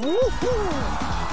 What?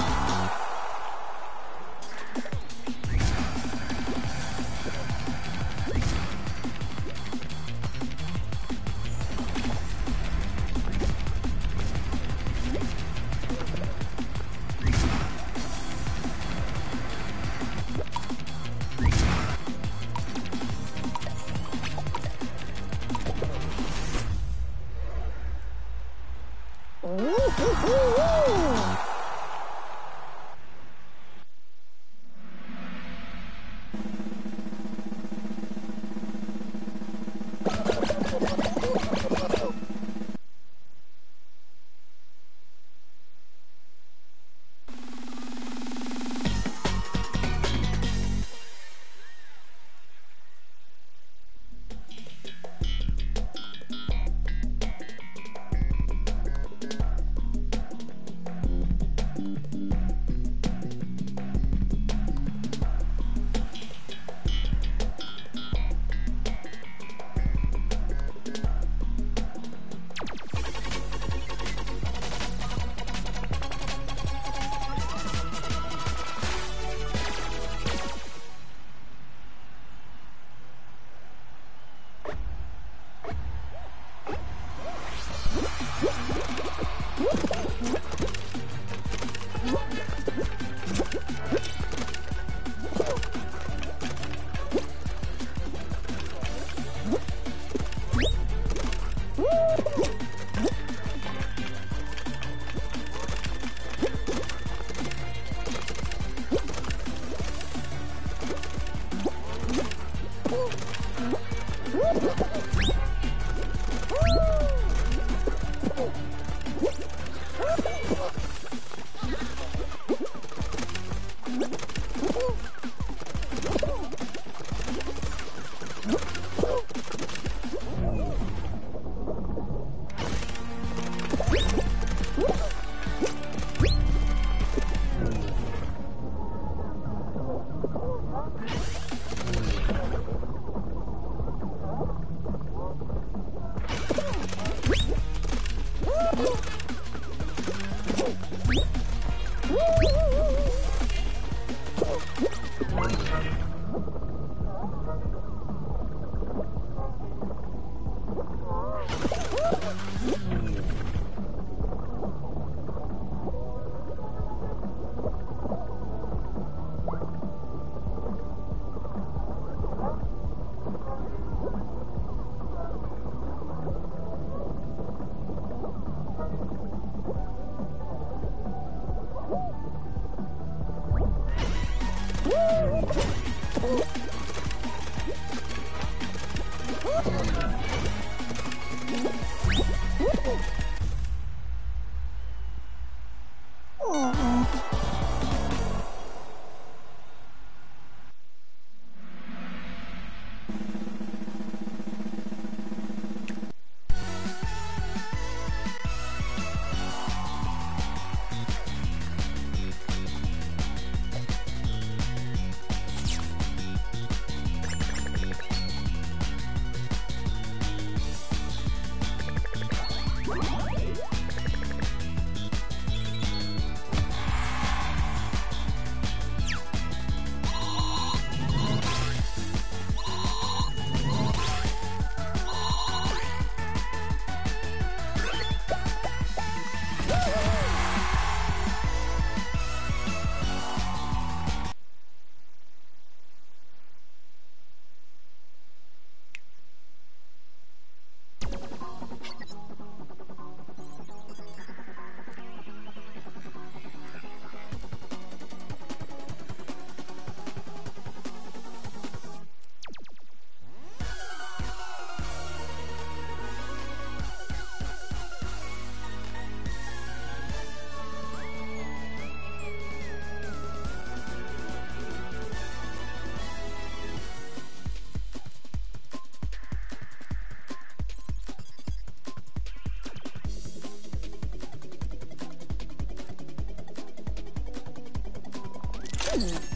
Hey!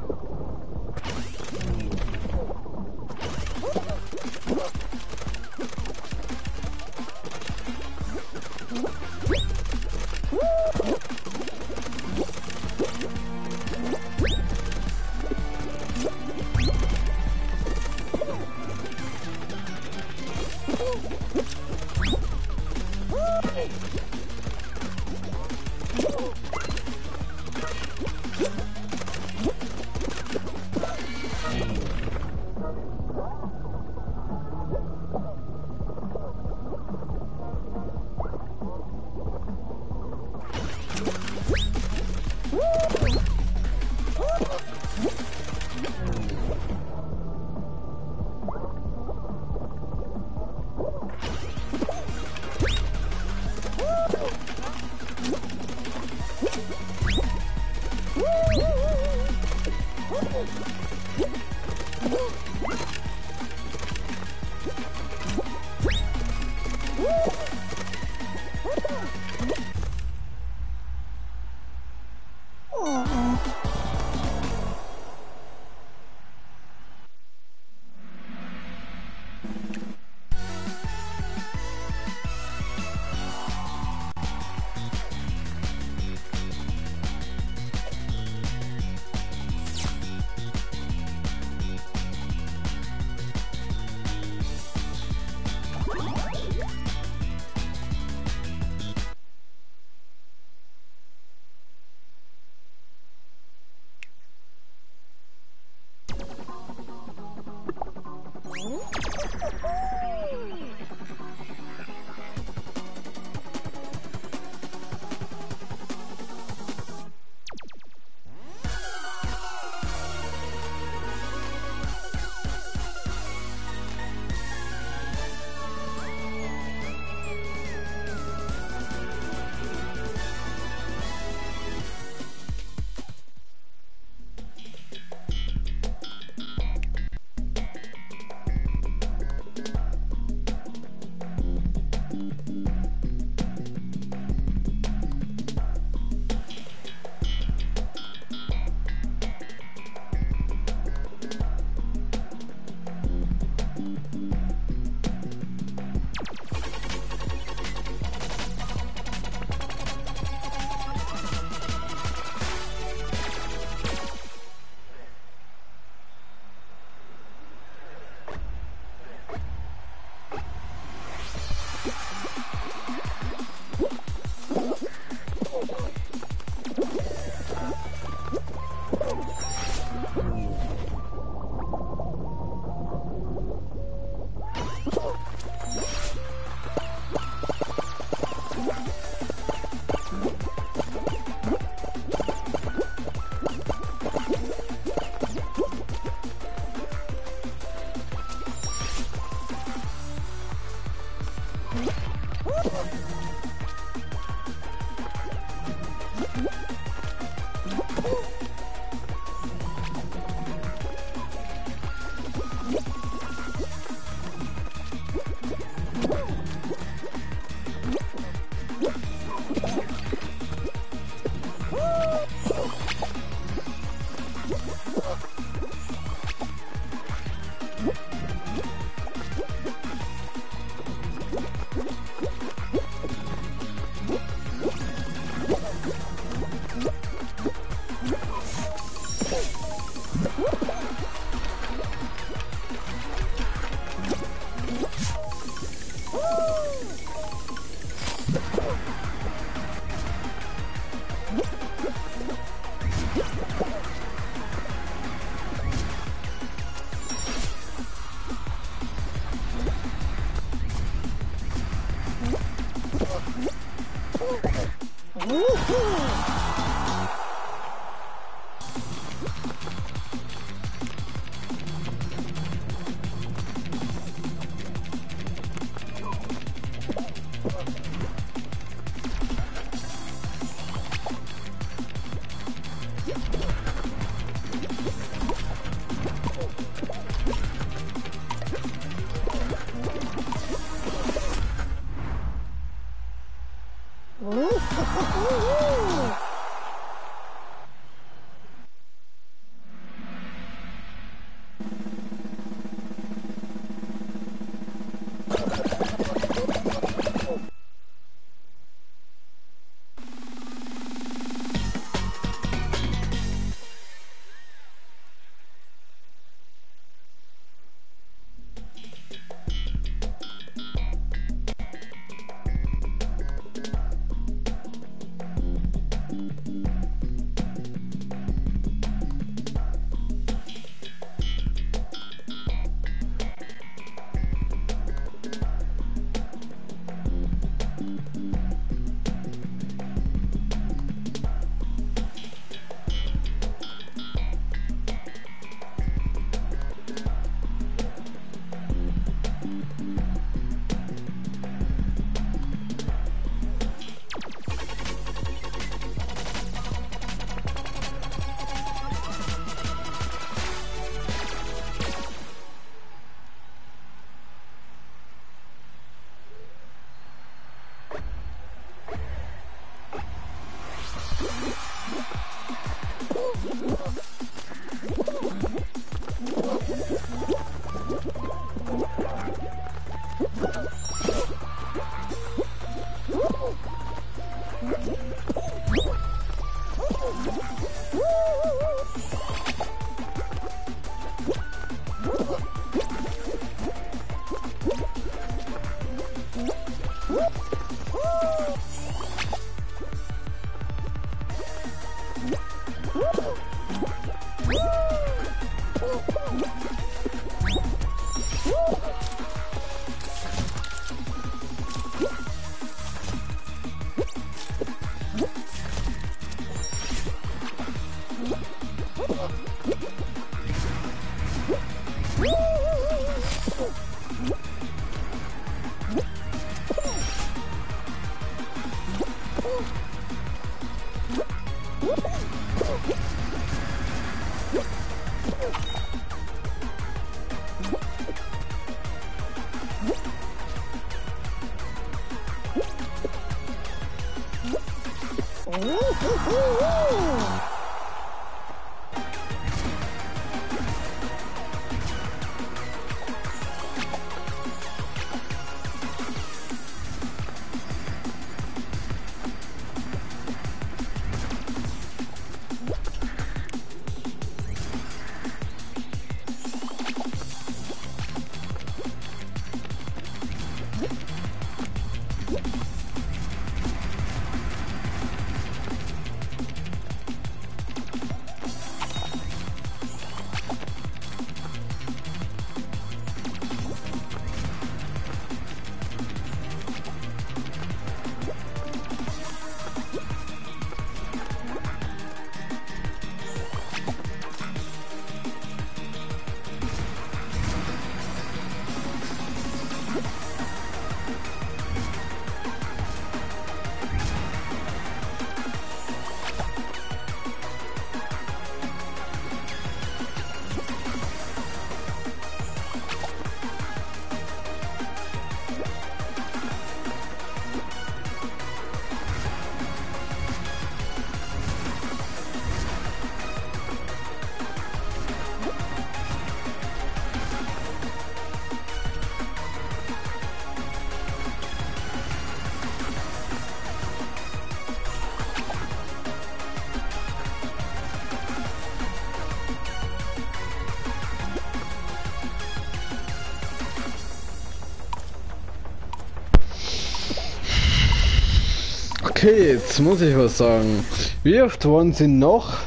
Okay, jetzt muss ich was sagen. Wie oft wollen sie noch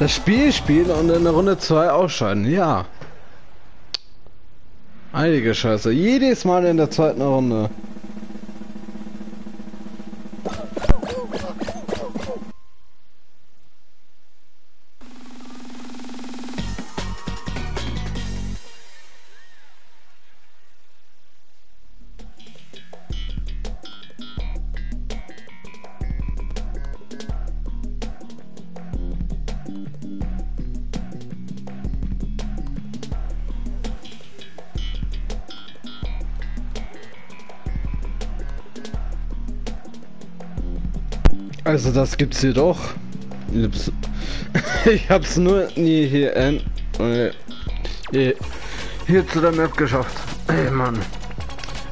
das Spiel spielen und in der Runde 2 ausscheiden? Ja. Einige Scheiße. Jedes Mal in der zweiten Runde. Das gibt's hier doch. Ich hab's nur nie hier, äh, hier, zu der Map geschafft. Ey Mann.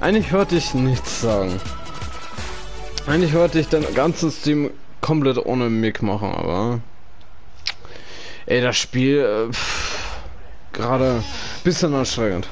Eigentlich wollte ich nichts sagen. Eigentlich wollte ich den ganzen Stream komplett ohne Mic machen, aber ey, das Spiel äh, gerade bisschen anstrengend.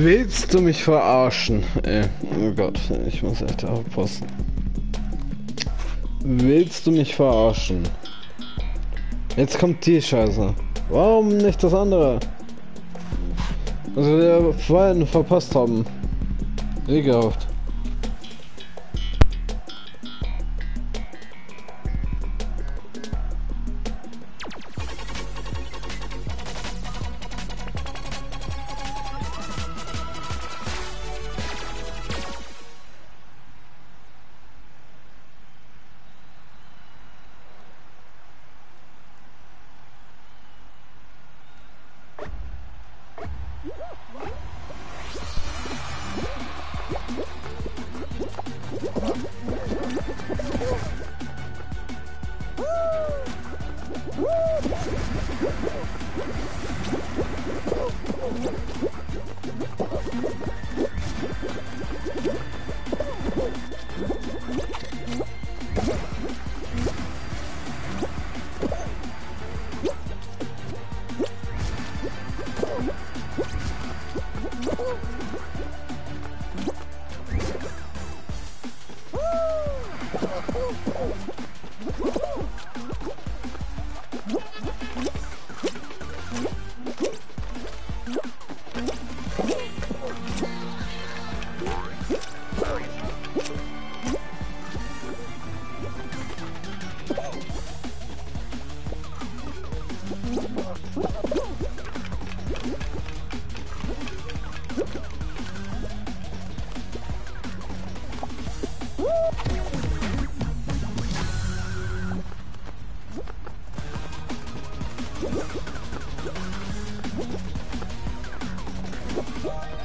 Willst du mich verarschen? Äh, oh Gott, ich muss echt aufpassen. Willst du mich verarschen? Jetzt kommt die Scheiße. Warum nicht das andere? Also wir vorhin verpasst haben. Ekelhaft. What?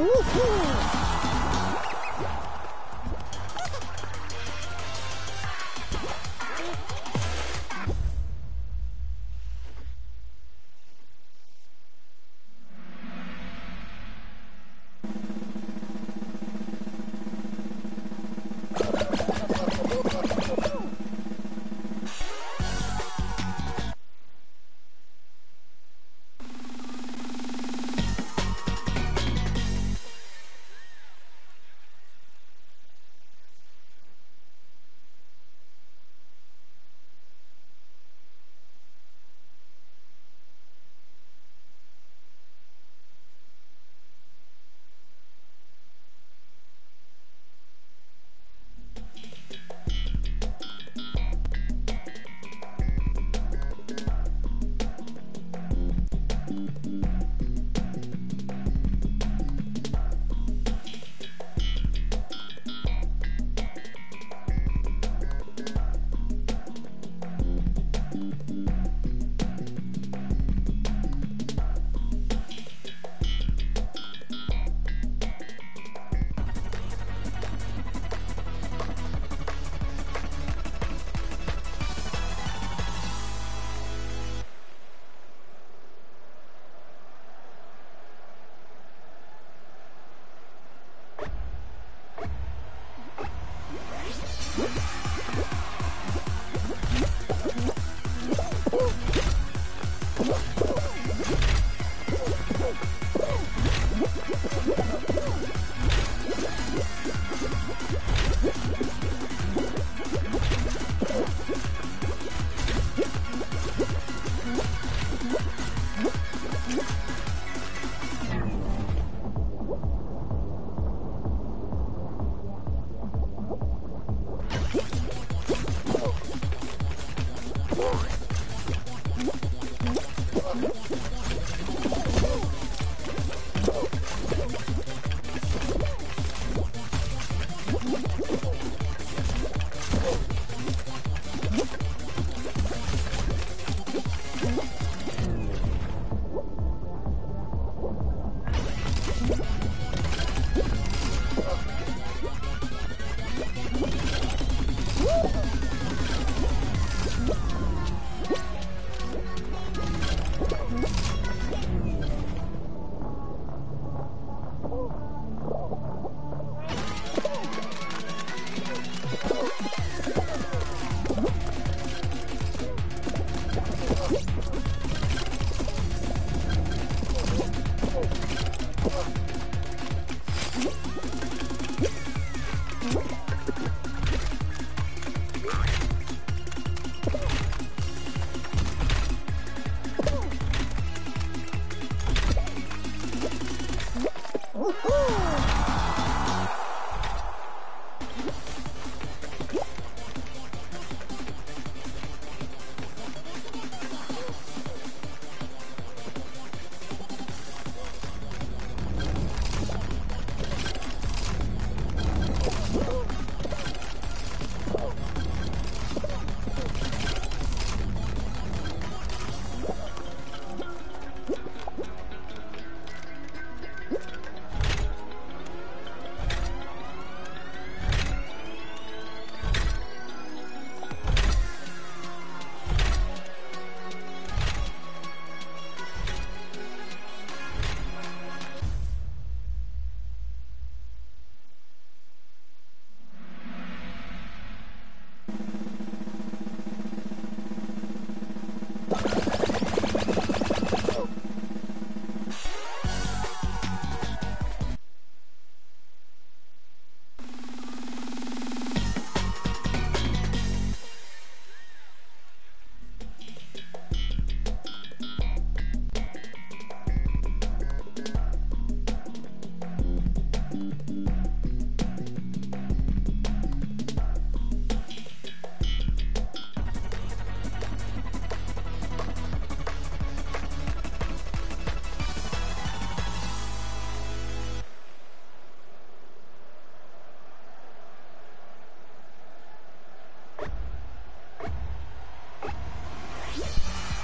Woohoo!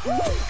Woo!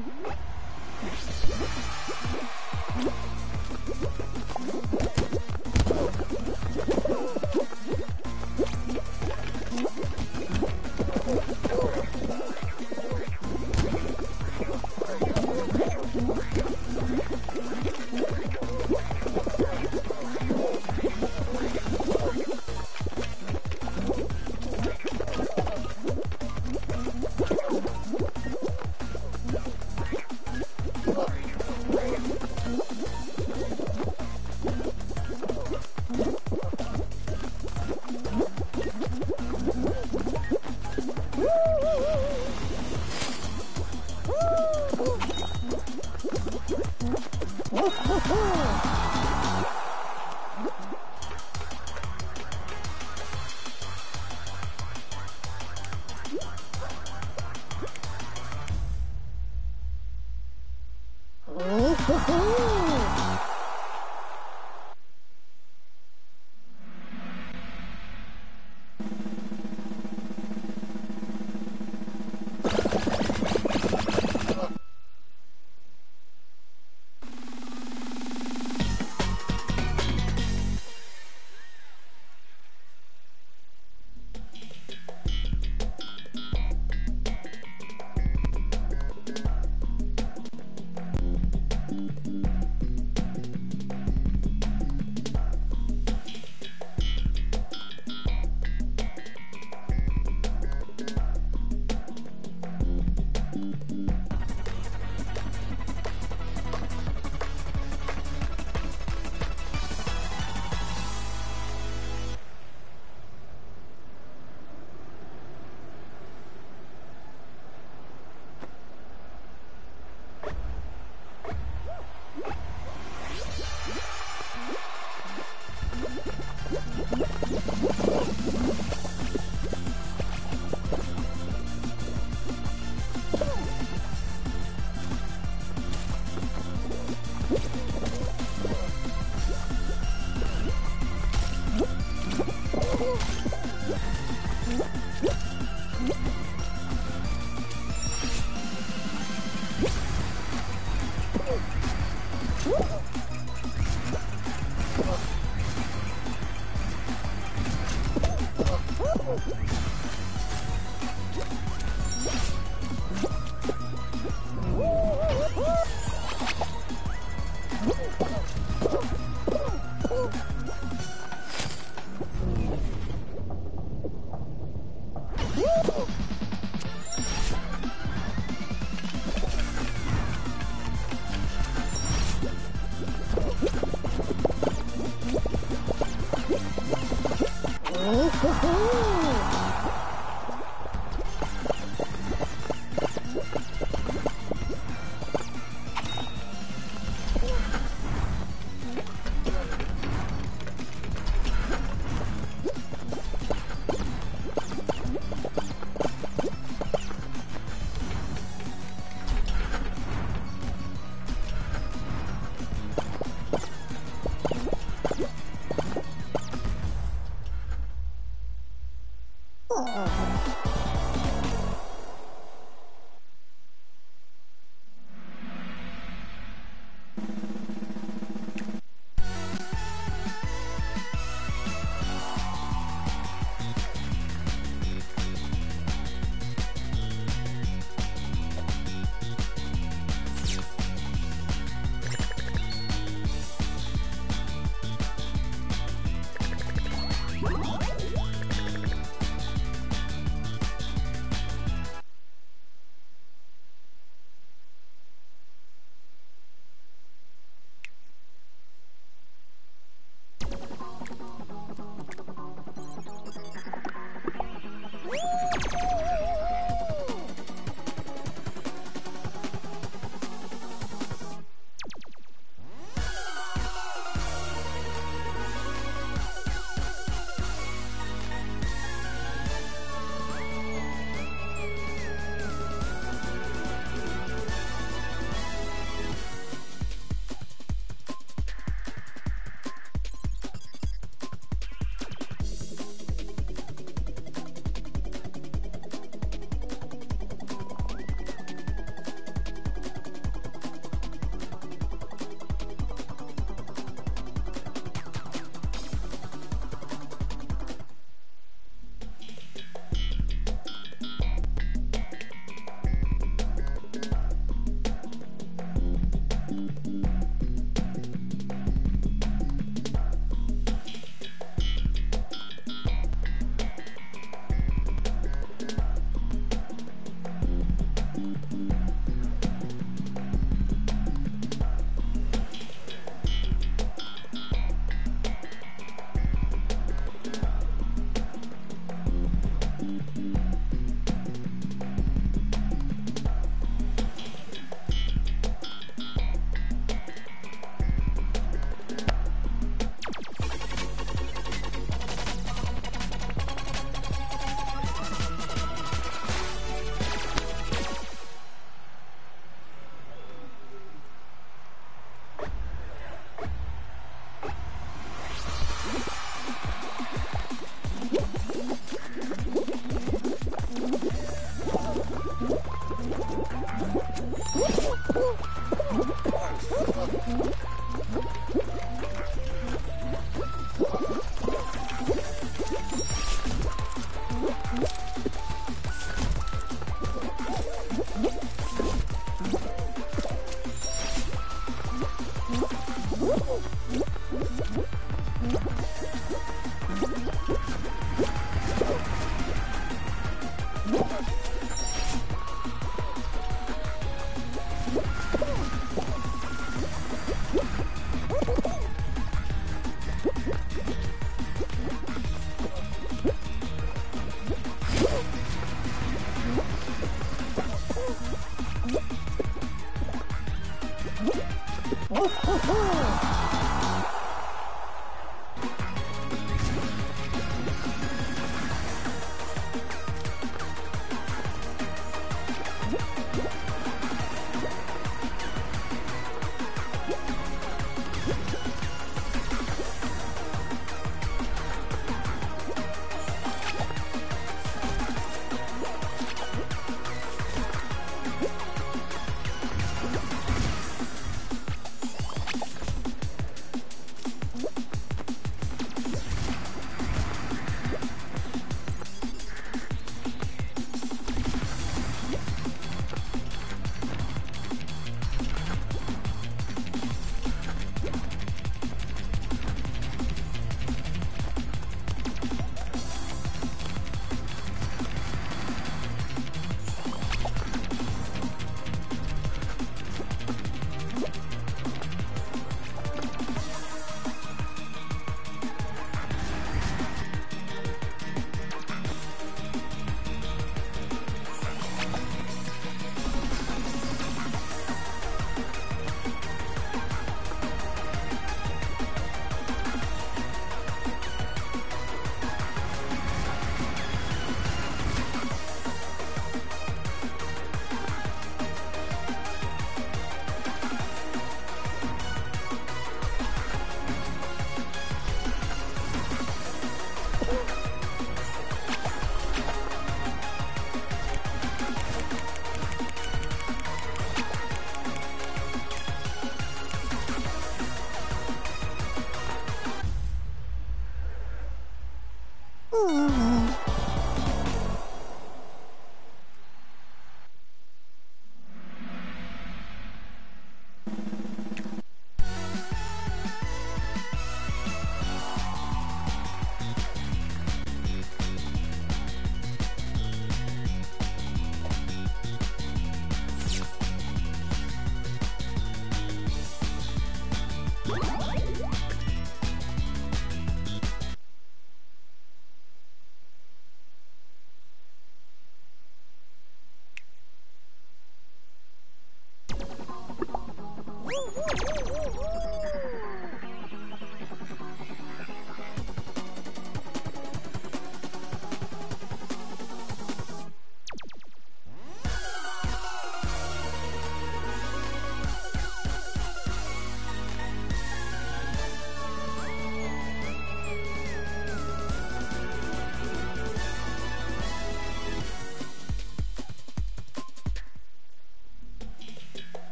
Oh,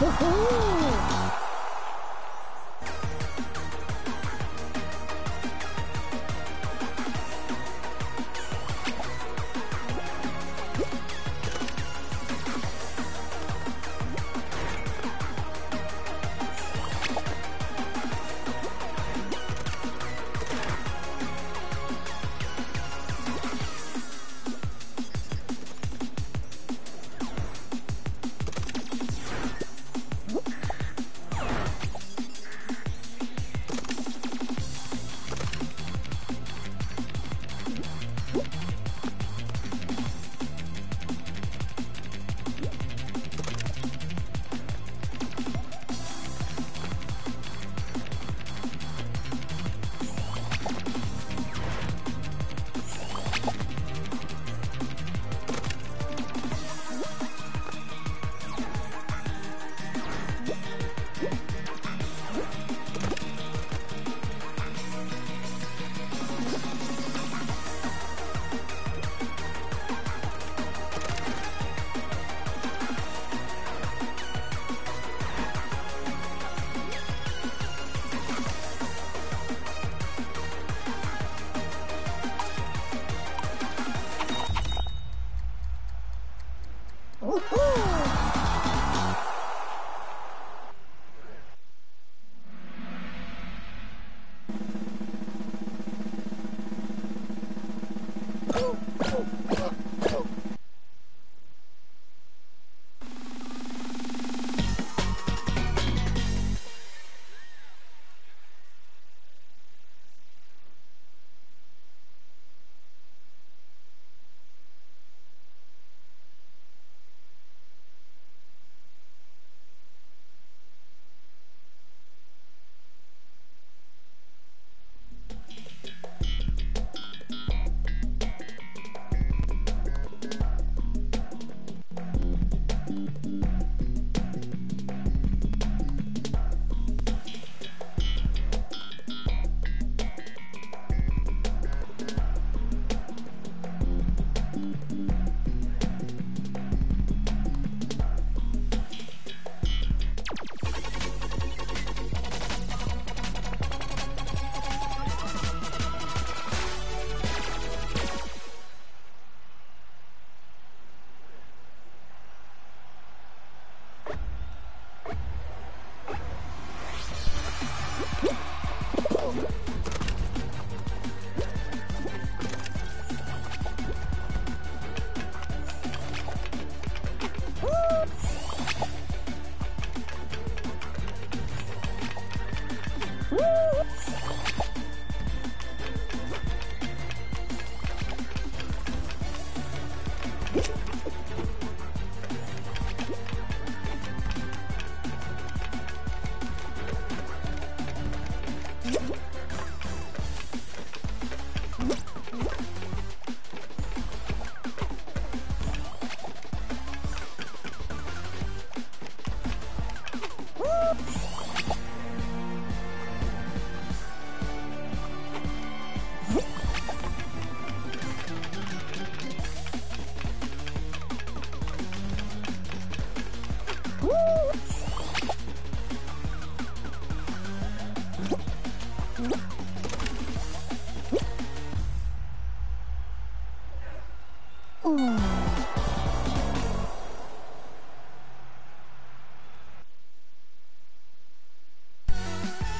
Woohoo!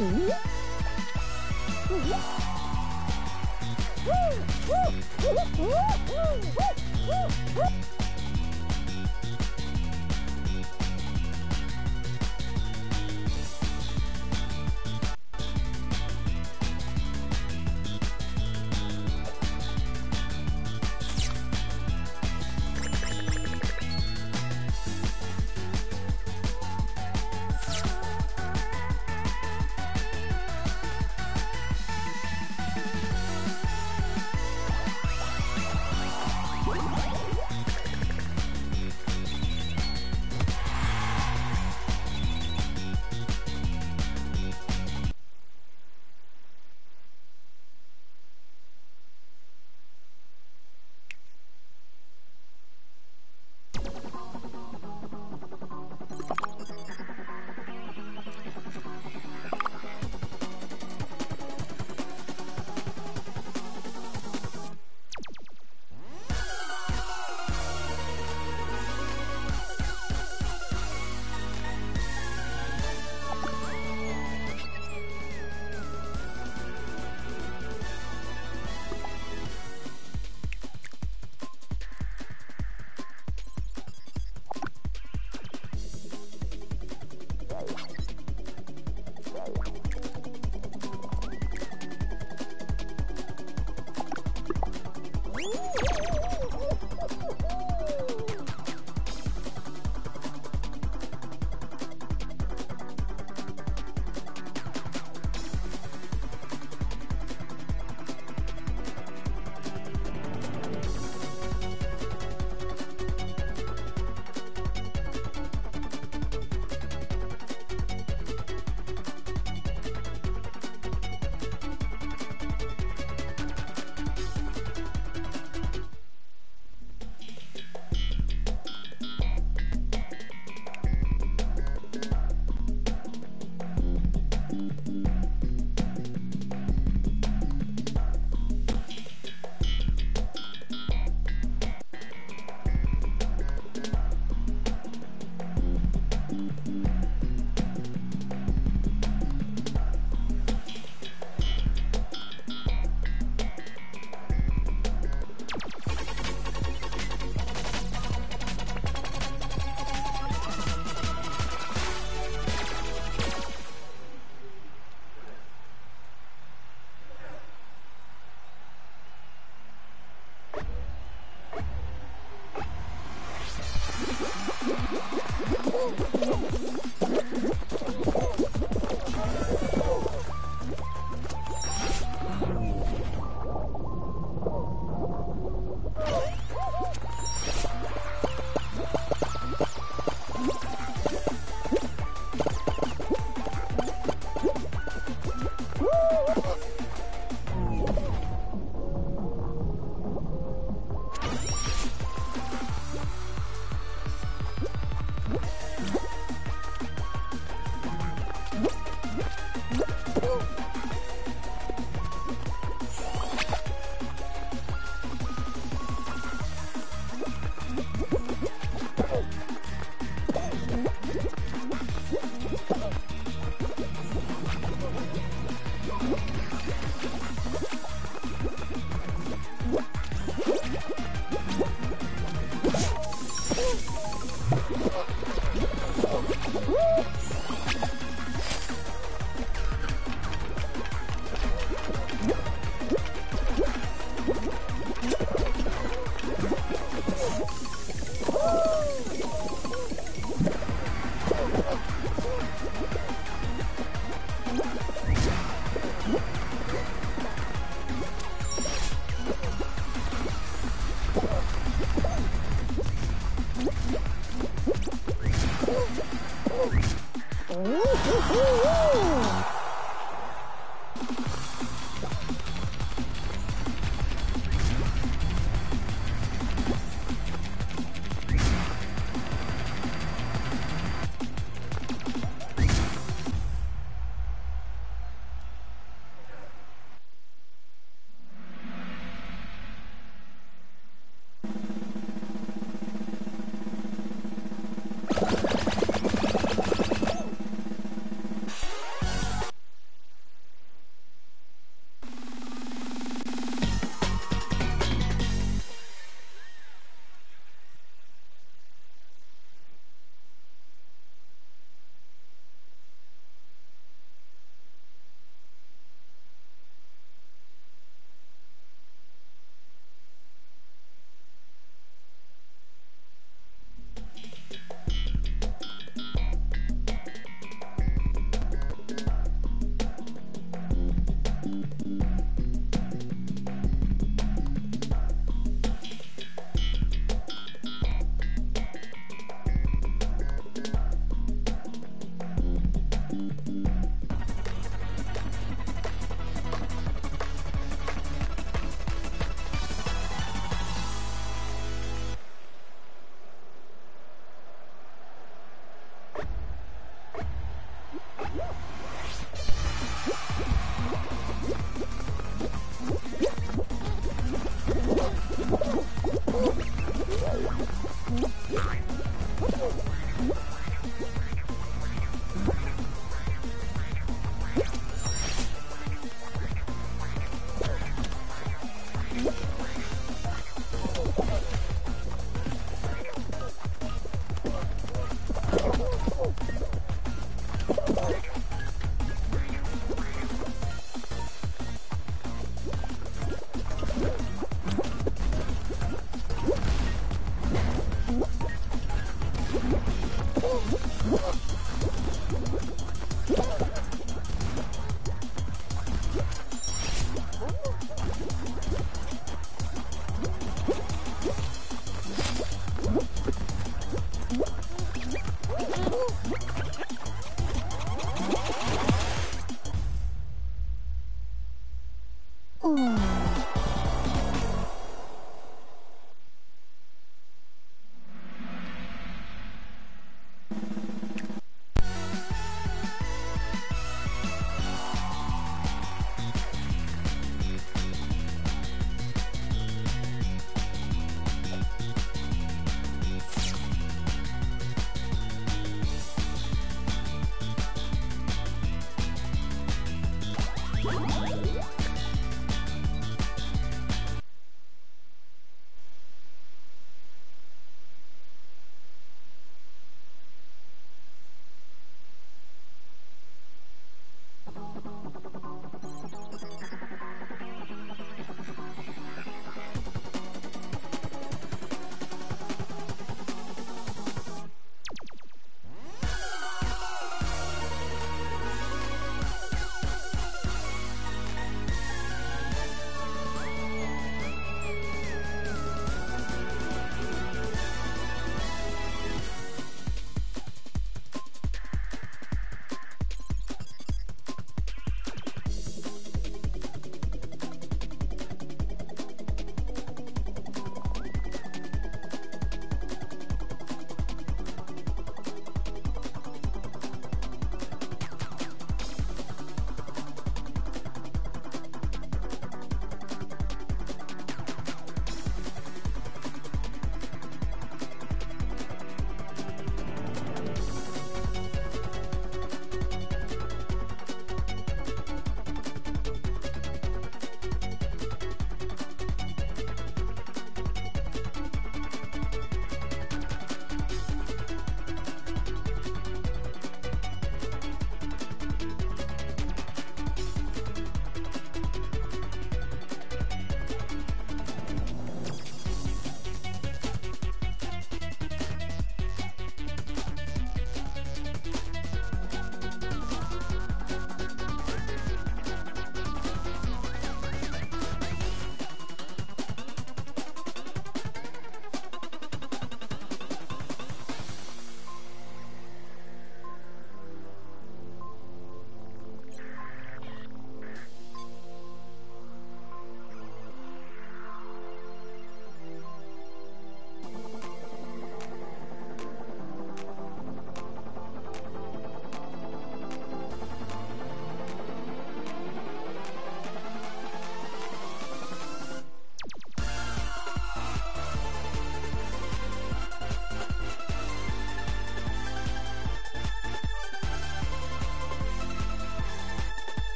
Ooh.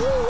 Woo!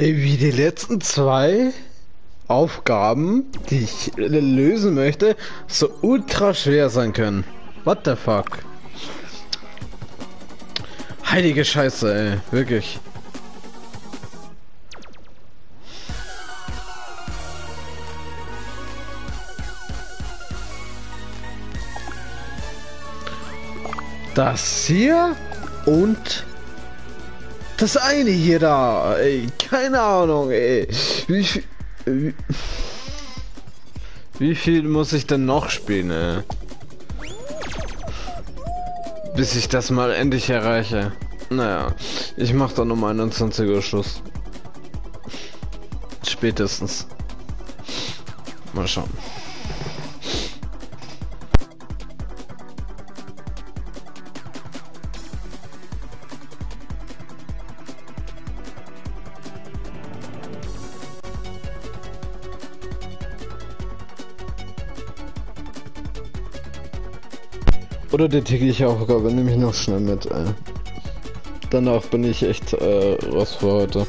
Wie die letzten zwei Aufgaben, die ich lösen möchte, so ultra schwer sein können. What the fuck? Heilige Scheiße, ey. Wirklich. Das hier und das eine hier da, ey, keine Ahnung, ey. Wie viel, wie, viel muss ich denn noch spielen, ey? Bis ich das mal endlich erreiche. Naja, ich mach dann um 21 Uhr Schluss. Spätestens. Mal schauen. Oder die tägliche Aufgabe nehme ich noch schnell mit, ey. Danach bin ich echt äh, raus für heute.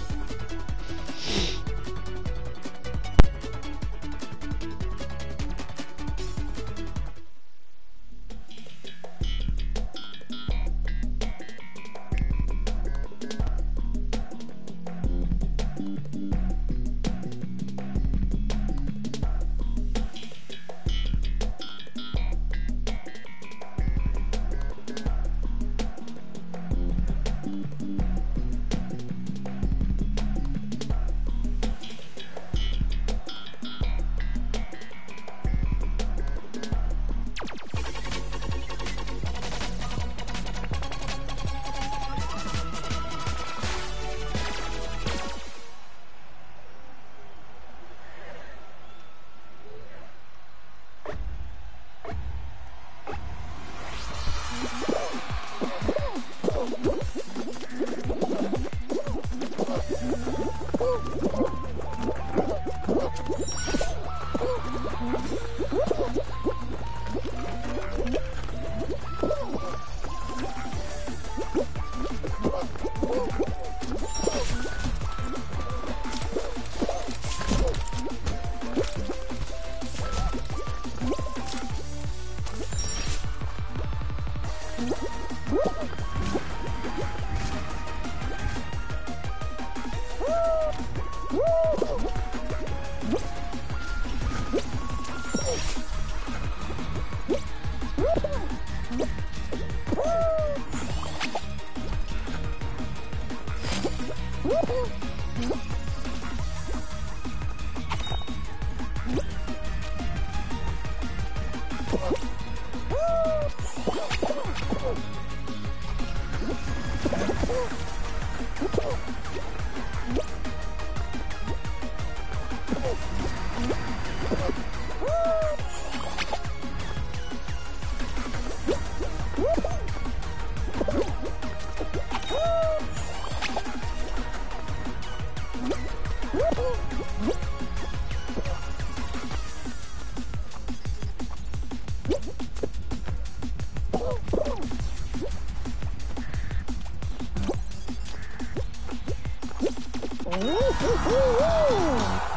Woo, woo, woo,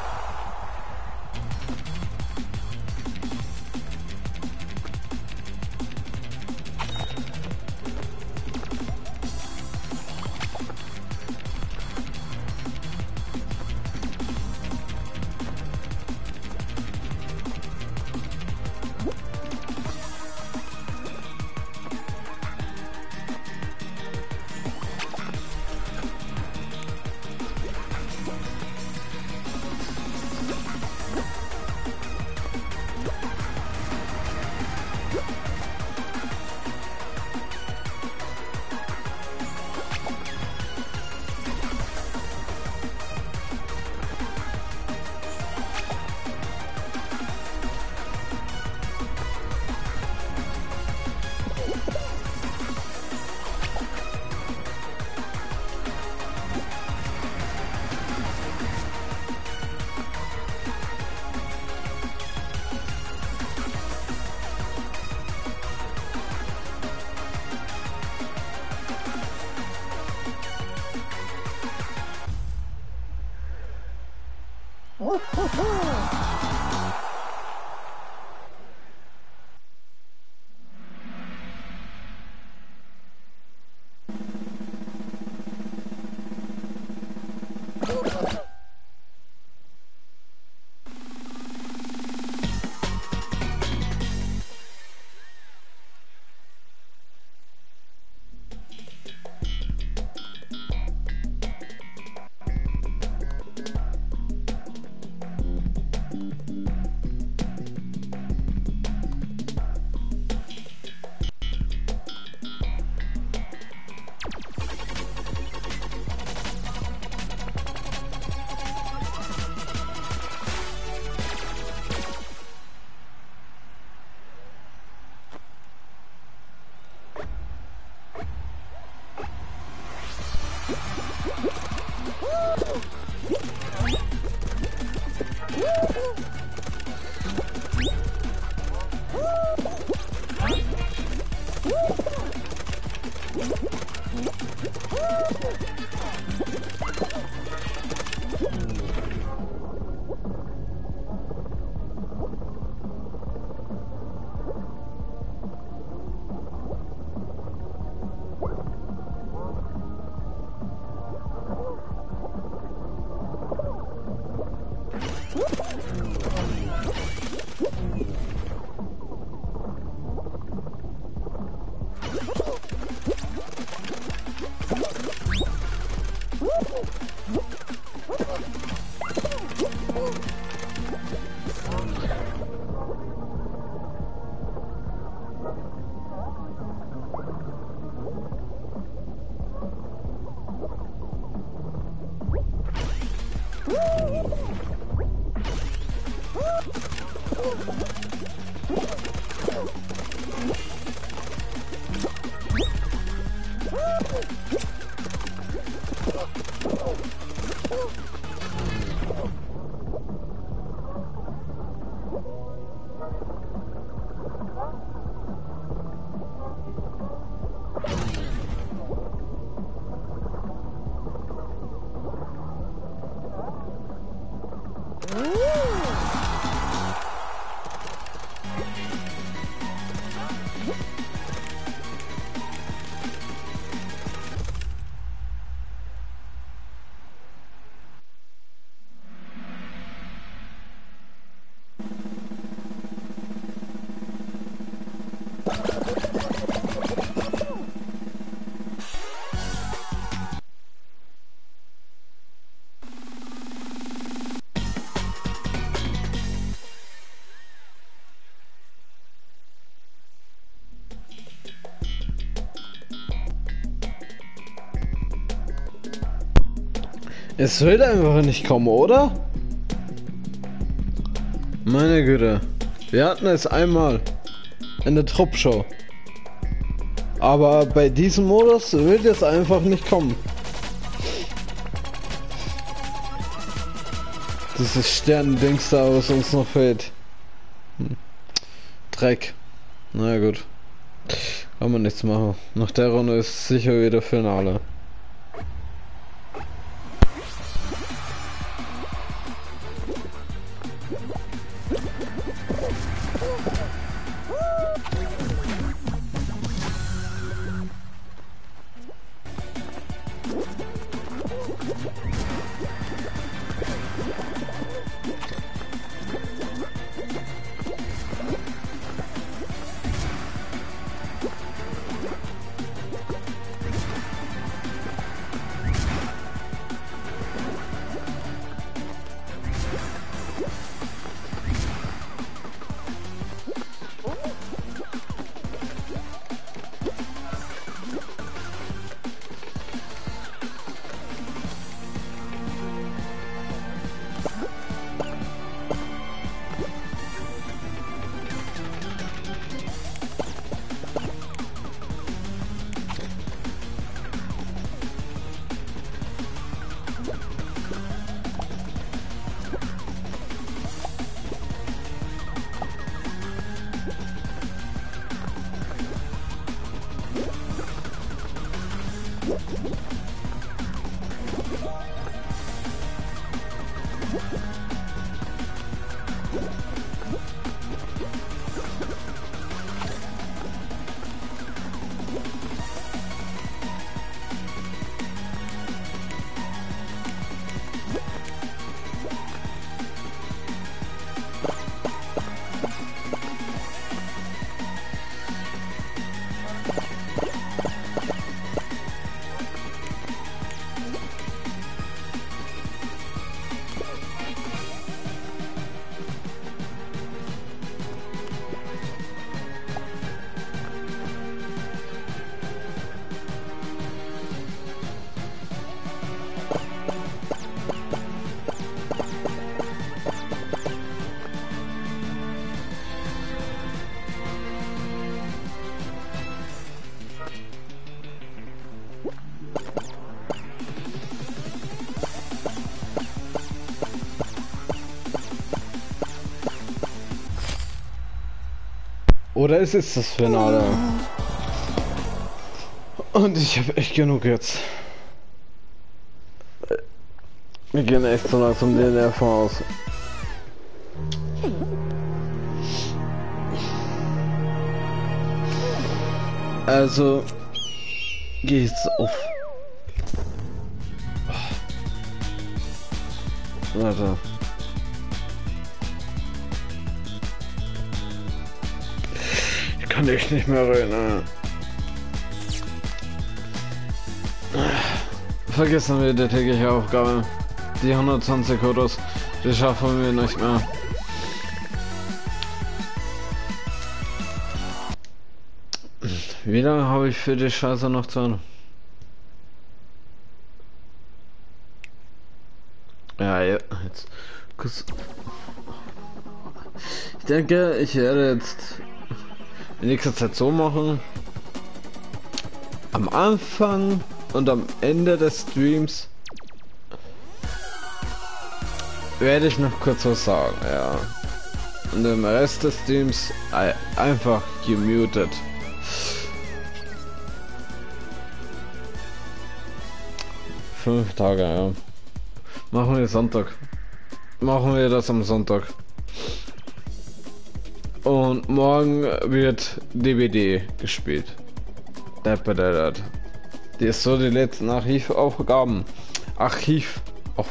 Es will einfach nicht kommen, oder? Meine Güte. Wir hatten es einmal in der Truppshow. Aber bei diesem Modus will es einfach nicht kommen. Dieses Sternendings da, was uns noch fehlt. Hm. Dreck. Na gut. Kann man nichts machen. Nach der Runde ist sicher wieder Finale. Oder ist es das Finale? Und ich habe echt genug jetzt. Wir gehen echt so langsam den Nerv aus. Also geht's auf. Nicht mehr reden. Vergessen wir die tägliche Aufgabe. Die 120 Euros, die schaffen wir nicht mehr. Wie lange habe ich für die Scheiße noch zu Ja, jetzt. Ich denke, ich werde jetzt in nächster Zeit so machen. Am Anfang und am Ende des Streams werde ich noch kurz was sagen, ja. Und im Rest des Streams einfach gemutet. Fünf Tage, ja. Machen wir Sonntag. Machen wir das am Sonntag. Morgen wird DBD gespielt. Die ist so die letzten Archivaufgaben. Archiv. Auf.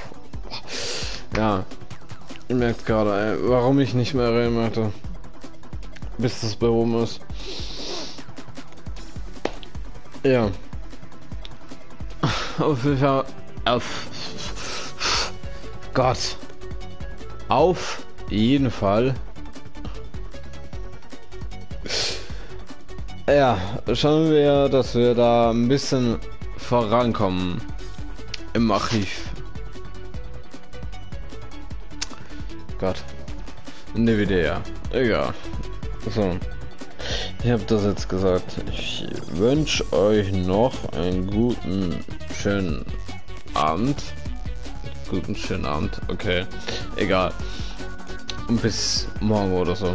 Ja. Ihr merkt gerade, warum ich nicht mehr reden möchte. Bis das behoben ist. Ja. Auf jeden Fall. Auf. Gott. Auf jeden Fall. Ja, schauen wir, dass wir da ein bisschen vorankommen im Archiv. Gott. In der Video, ja. Egal. So. Ich habe das jetzt gesagt. Ich wünsche euch noch einen guten, schönen Abend. Guten, schönen Abend. Okay. Egal. Und bis morgen oder so.